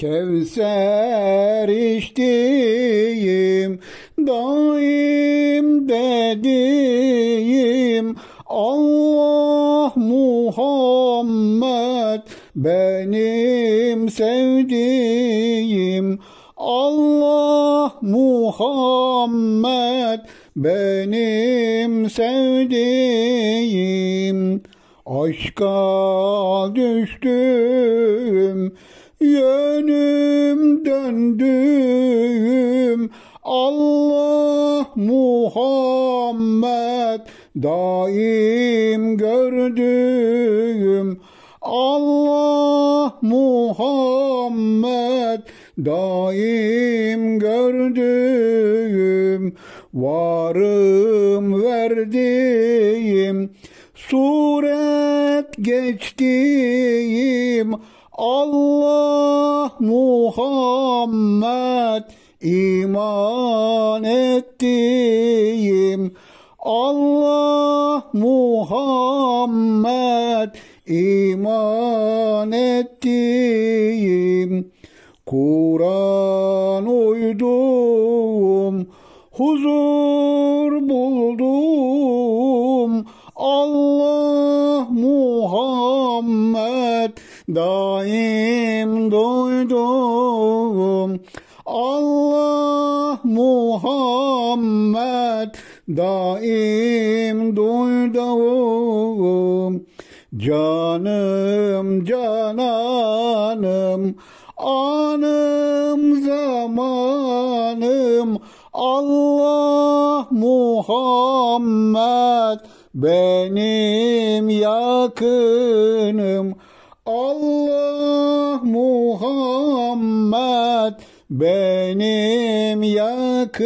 Kevser içtiğim daim dediğim Allah Muhammed benim sevdiğim Allah Muhammed benim sevdiğim. Aşka düştüm yönüm döndüm Allah Muhammed daim gördüm Allah Muhammed daim gördüm varım verdim suret geçtiğim Allah Muhammed iman ettiğim. Allah Muhammed iman ettiğim. Kur'an uydum huzur buldum. Allah daim duydum. Allah Muhammed daim duydum. Canım cananım anım zamanım. Allah Muhammed benim yakınım Allah Muhammed benim yakınım.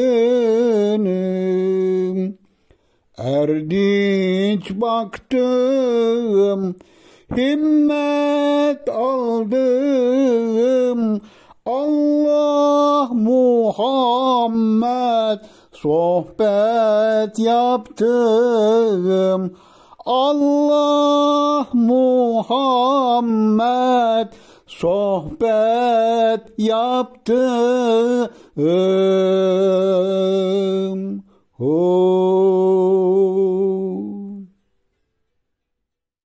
Erdinç baktım himmet aldım. Allah Muhammed sohbet yaptım. Allah Muhammed sohbet yaptım. Oh.